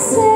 say